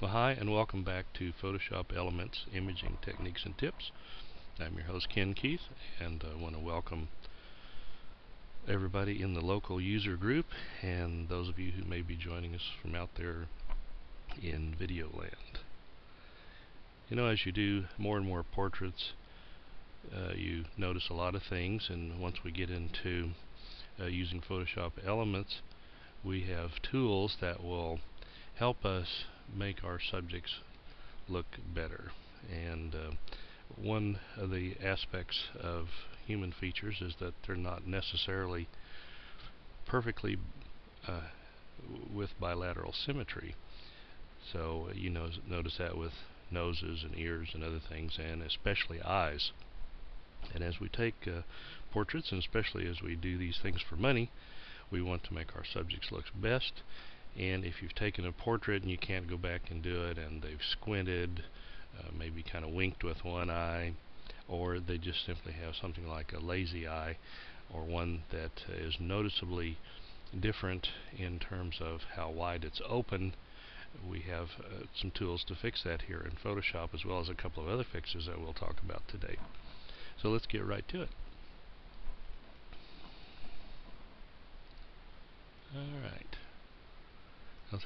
Well, hi, and welcome back to Photoshop Elements Imaging Techniques and Tips. I'm your host, Ken Keith, and I want to welcome everybody in the local user group and those of you who may be joining us from out there in video land. You know, as you do more and more portraits, uh, you notice a lot of things, and once we get into uh, using Photoshop Elements, we have tools that will help us make our subjects look better. And uh, one of the aspects of human features is that they're not necessarily perfectly uh, with bilateral symmetry. So you know, notice that with noses and ears and other things, and especially eyes. And as we take uh, portraits, and especially as we do these things for money, we want to make our subjects look best and if you've taken a portrait and you can't go back and do it and they've squinted uh, maybe kind of winked with one eye or they just simply have something like a lazy eye or one that is noticeably different in terms of how wide it's open we have uh, some tools to fix that here in Photoshop as well as a couple of other fixes that we'll talk about today. So let's get right to it. Alright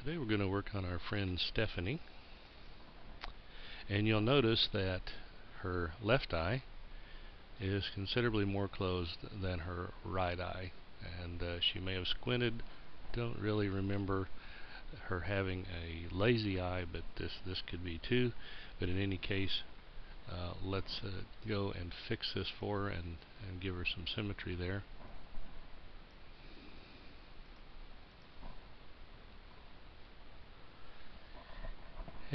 today we're going to work on our friend Stephanie. And you'll notice that her left eye is considerably more closed than her right eye. And uh, she may have squinted. Don't really remember her having a lazy eye, but this, this could be too. But in any case, uh, let's uh, go and fix this for her and, and give her some symmetry there.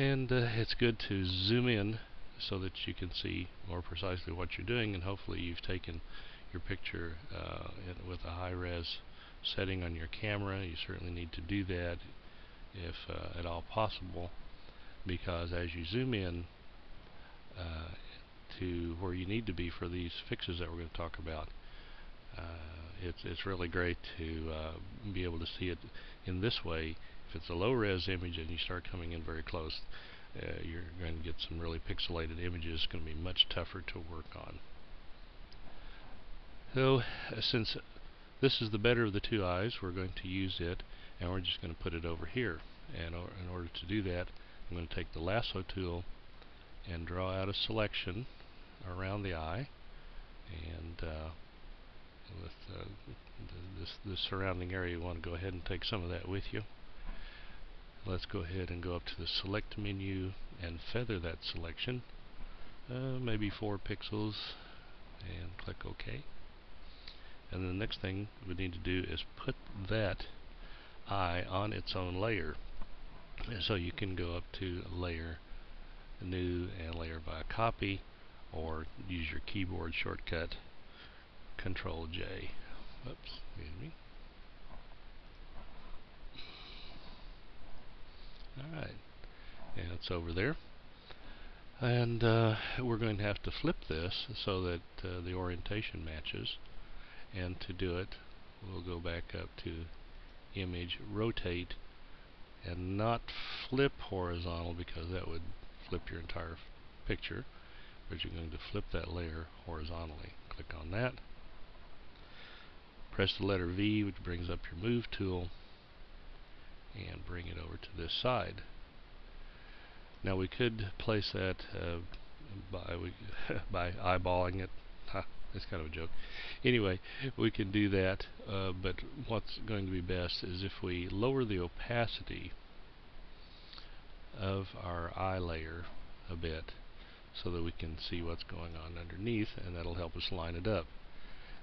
And uh, it's good to zoom in so that you can see more precisely what you're doing and hopefully you've taken your picture uh, with a high-res setting on your camera. You certainly need to do that if uh, at all possible because as you zoom in uh, to where you need to be for these fixes that we're going to talk about uh, it's, it's really great to uh, be able to see it in this way if it's a low res image and you start coming in very close, uh, you're going to get some really pixelated images. It's going to be much tougher to work on. So, uh, since this is the better of the two eyes, we're going to use it, and we're just going to put it over here. And in order to do that, I'm going to take the lasso tool and draw out a selection around the eye, and uh, with uh, this, this surrounding area, you want to go ahead and take some of that with you let's go ahead and go up to the select menu and feather that selection. Uh, maybe 4 pixels and click OK. And the next thing we need to do is put that eye on its own layer. So you can go up to layer new and layer by copy or use your keyboard shortcut control J. Oops excuse me Alright, and it's over there. And uh, we're going to have to flip this so that uh, the orientation matches. And to do it, we'll go back up to Image, Rotate, and not flip horizontal because that would flip your entire picture. But you're going to flip that layer horizontally. Click on that. Press the letter V, which brings up your Move tool and bring it over to this side. Now we could place that uh, by we by eyeballing it. that's kind of a joke. Anyway, we can do that, uh, but what's going to be best is if we lower the opacity of our eye layer a bit so that we can see what's going on underneath and that'll help us line it up.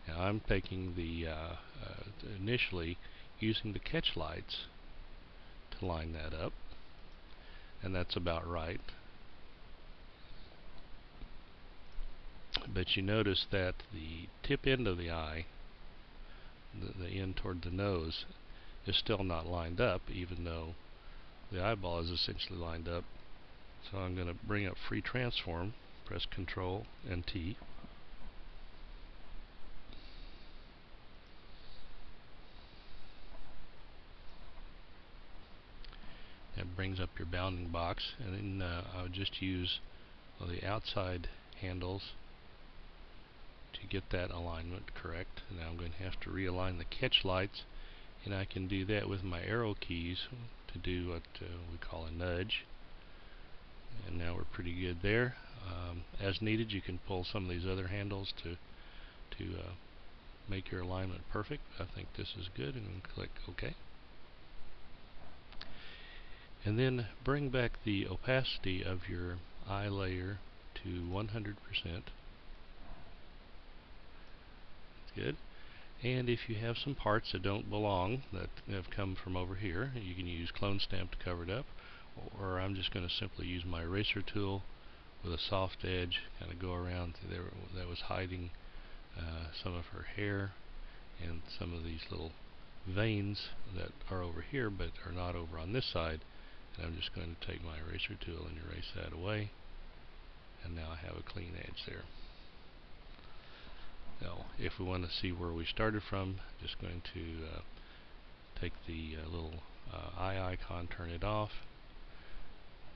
Now I'm taking the uh, uh, initially using the catch lights to line that up. And that's about right. But you notice that the tip end of the eye, the, the end toward the nose, is still not lined up, even though the eyeball is essentially lined up. So I'm going to bring up free transform, press Control and T. brings up your bounding box. And then uh, I would just use the outside handles to get that alignment correct. Now I'm going to have to realign the catch lights. And I can do that with my arrow keys to do what uh, we call a nudge. And now we're pretty good there. Um, as needed you can pull some of these other handles to to uh, make your alignment perfect. I think this is good. And click OK and then bring back the opacity of your eye layer to 100% good. And if you have some parts that don't belong that have come from over here you can use clone stamp to cover it up or I'm just going to simply use my eraser tool with a soft edge kind of go around there that was hiding uh, some of her hair and some of these little veins that are over here but are not over on this side I'm just going to take my eraser tool and erase that away. And now I have a clean edge there. Now if we want to see where we started from just going to uh, take the uh, little uh, eye icon turn it off.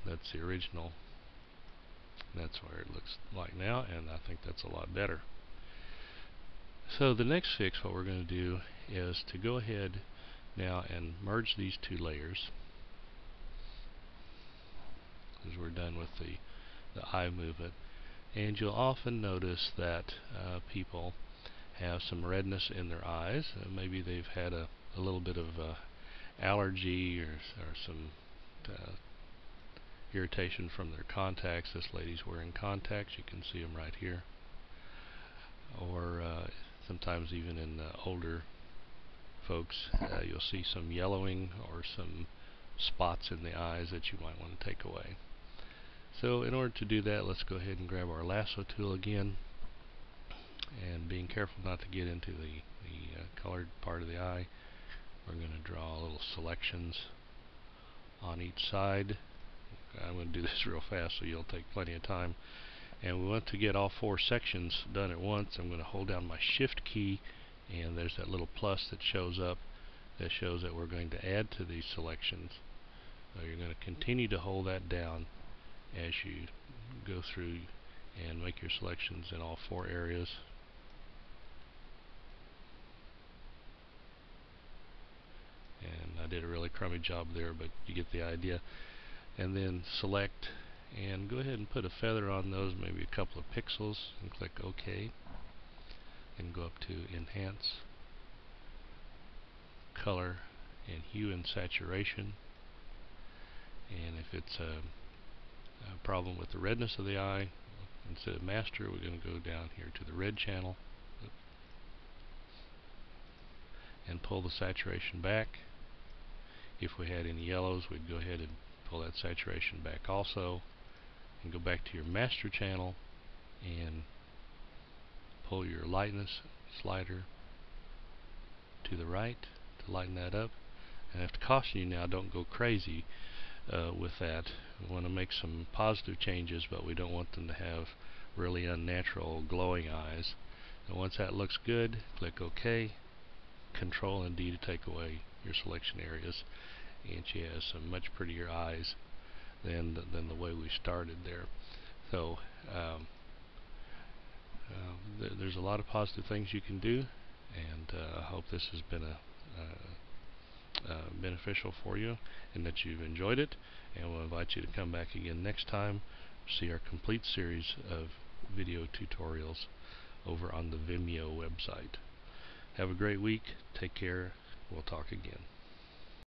That's the original. That's where it looks like now and I think that's a lot better. So the next fix what we're going to do is to go ahead now and merge these two layers as we're done with the the eye movement and you'll often notice that uh, people have some redness in their eyes uh, maybe they've had a, a little bit of uh, allergy or, or some uh, irritation from their contacts. This lady's wearing contacts. You can see them right here. Or uh, sometimes even in uh, older folks, you'll see some yellowing or some spots in the eyes that you might want to take away. So in order to do that, let's go ahead and grab our lasso tool again. And being careful not to get into the, the uh, colored part of the eye, we're going to draw little selections on each side. I'm going to do this real fast so you'll take plenty of time. And we want to get all four sections done at once. I'm going to hold down my shift key and there's that little plus that shows up that shows that we're going to add to these selections. So you're going to continue to hold that down as you go through and make your selections in all four areas. And I did a really crummy job there but you get the idea. And then select and go ahead and put a feather on those maybe a couple of pixels and click OK and go up to enhance color and hue and saturation. And if it's a, a problem with the redness of the eye. Instead of master we're going to go down here to the red channel and pull the saturation back. If we had any yellows we'd go ahead and pull that saturation back also and go back to your master channel and pull your lightness slider to the right to lighten that up. And I have to caution you now don't go crazy uh, with that. We want to make some positive changes but we don't want them to have really unnatural glowing eyes. And once that looks good click OK. Control and D to take away your selection areas. And she has some much prettier eyes than the, than the way we started there. So um, uh, th there's a lot of positive things you can do, and uh, I hope this has been a uh, uh, beneficial for you and that you've enjoyed it. And we'll invite you to come back again next time see our complete series of video tutorials over on the Vimeo website. Have a great week. Take care. We'll talk again.